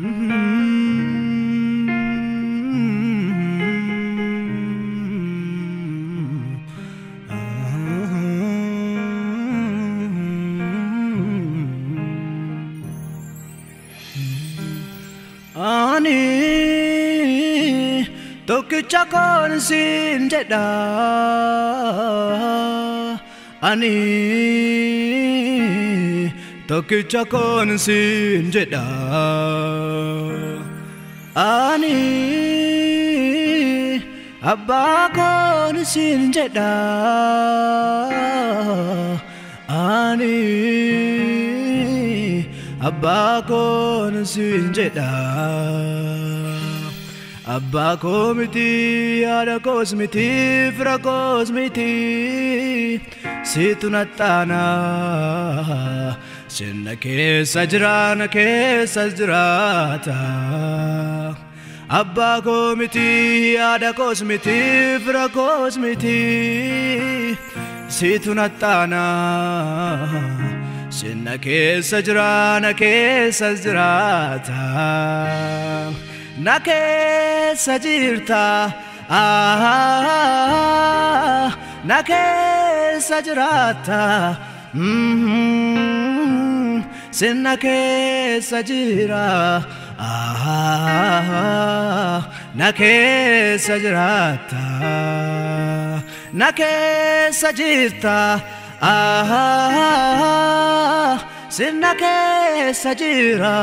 아니 또그 작은 신제다 아니 Tôi kêu cho con xin duyệt đạo 아니 아빠고는 신제다 아니 아빠고는 신제다 Abba comiti, ara cosmiti, fra cosmiti, si tu natana, sinna keessa jiraana keessa jiraata Abbaa koo miti haadha koos miti fira koos miti siitu naxxaana sinna keessa jiraana keessa jiraata. na keessa jirta na keessa jiraata sinna keessa jira na keessa jiraata na keessa jirta sinna keessa jira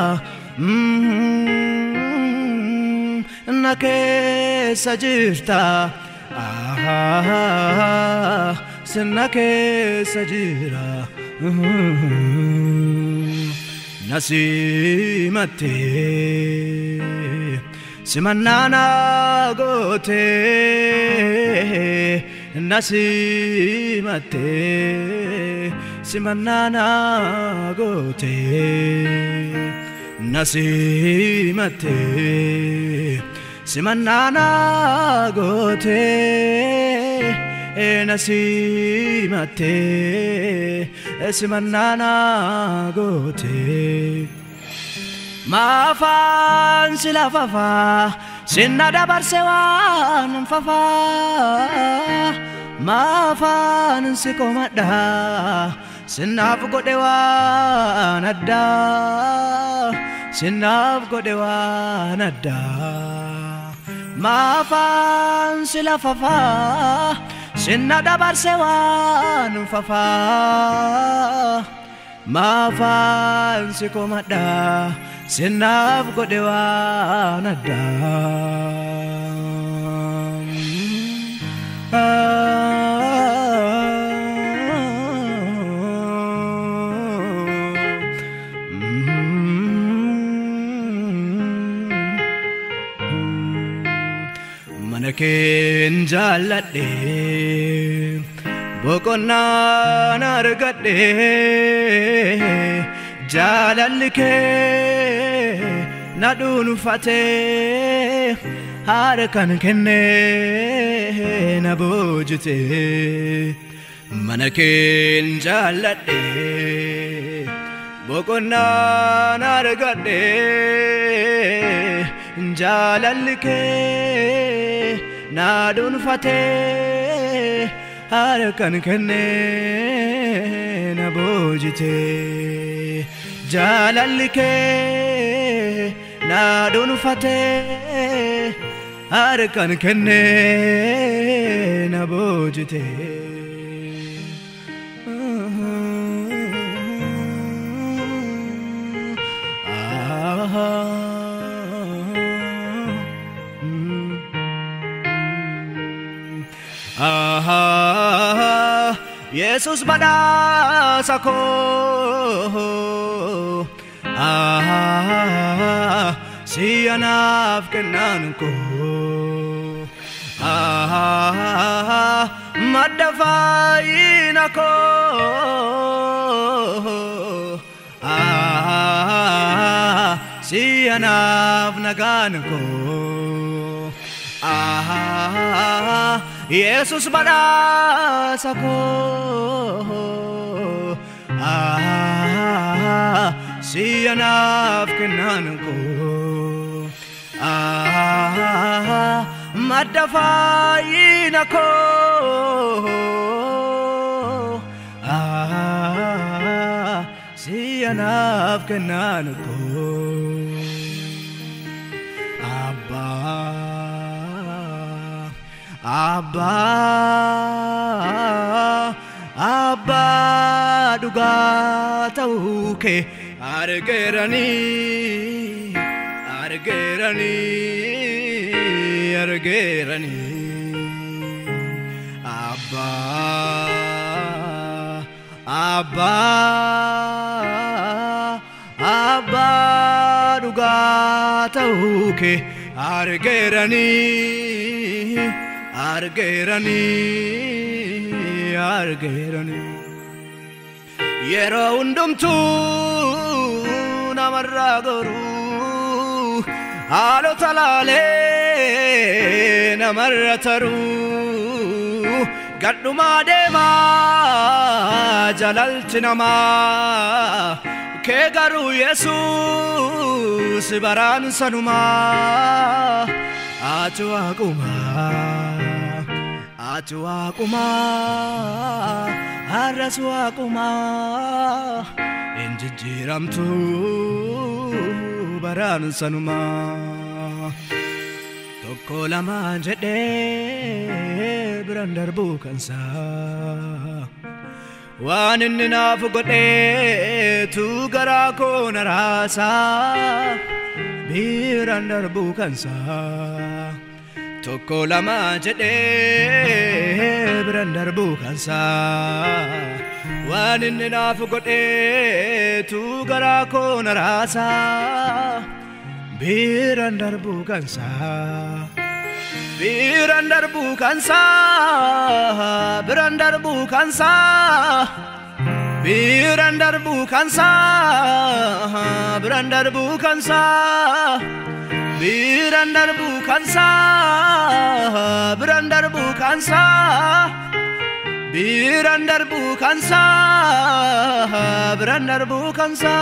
na keessa jirta sinna keessa jira na nasiimattee simannaan gootee nasiimattee simannaan gootee nasiimattee simannaan gootee. Goote nasimatte simannana goote maafaan sila fafa sinna dabarse waan fafa maafaan si komadha sinnaaf godhe waan addaa sinnaaf godhe waan addaa maafaan sila fafaa sinna dabarse waan fafaa maafaan si komadha sinnaaf godhe waan addaa mana keen jaalladhe boqonnaan argadhe jaalalli kee na dhuunfate haadha kan kenne na boojite mana keen jaalladhe boqonnaan argadhe jaalalli kee na dhuunfate haadha kan kenne na boojite jaalalli kee na dhuunfate haadha kan kenne na boojite. Yesus badhaasa koo ah, si'anaaf kennaan koo madda fayyina koo ah, si'anaaf nagaan koo 예수스 바라사고 아 시야나프 그나는고 아 마다파이나코 아 시야나프 그나는고 abbaa abbaa dhugaa ta'uu kee argeeranii argeeranii argeeranii abbaa abbaa abbaa dhugaa ta'uu kee argeeranii argeeranii argeeranii yeroo hundumtuu namarraa goruu haalota laalee namarra taruu gadhumaa deemaa jalalti namaa kee garuu yesuus baraan sanumaa ati waaqumaa ati waaqumaa har'as waaqumaa hin jijjiiramtu baraan sanumaa tokko lama jedhee biran darbuu kansaa waan inni naaf godheetu garaa koo na raasaa biran darbuu kansaa tokko lama jedhee biran darbuu kansaa waan inni naaf godheetu garaa koo na raasaa biran darbuu kansaa biran darbuu kansaa biran darbuu kansaa Biran darbu kansa, biran darbu kansa, biran darbu kansa, biran darbu kansa, biran darbu kansa, biran darbu kansa,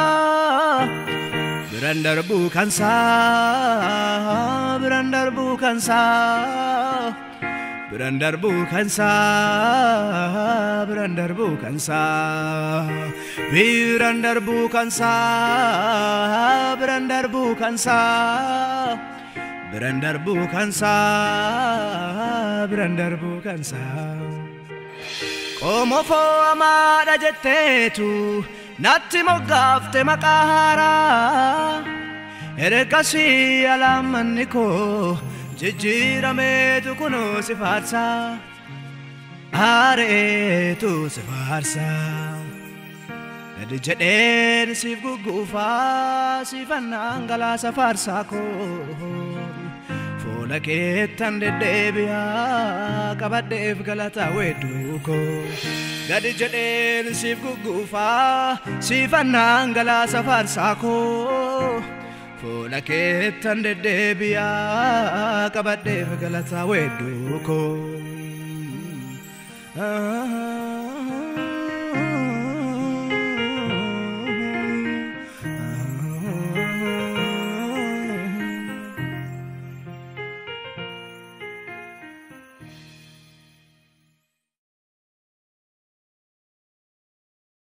biran darbu kansa. Biran darbuu kansaa biran darbuu kansaa biran darbuu kansaa biran darbuu kansaa biran darbuu kansaa biran darbuu kansaa qomoo amaadha jetteetu natti moggaafte maqaa haaraa ergasii alaamanni koo jijjiirameetu kunoo si faarsaa aareetu si faarsaa gadi jedheen siif gugguufaa siifannaan galaasa faarsaa koo fuula keettan deddeebi'aa qabadheef galata weedduu koo gadi jedheen siif gugguufaa siifannaan galaasa faarsaa koo fuula keettan deddeebi'aa qabadheef galata weedduu koo.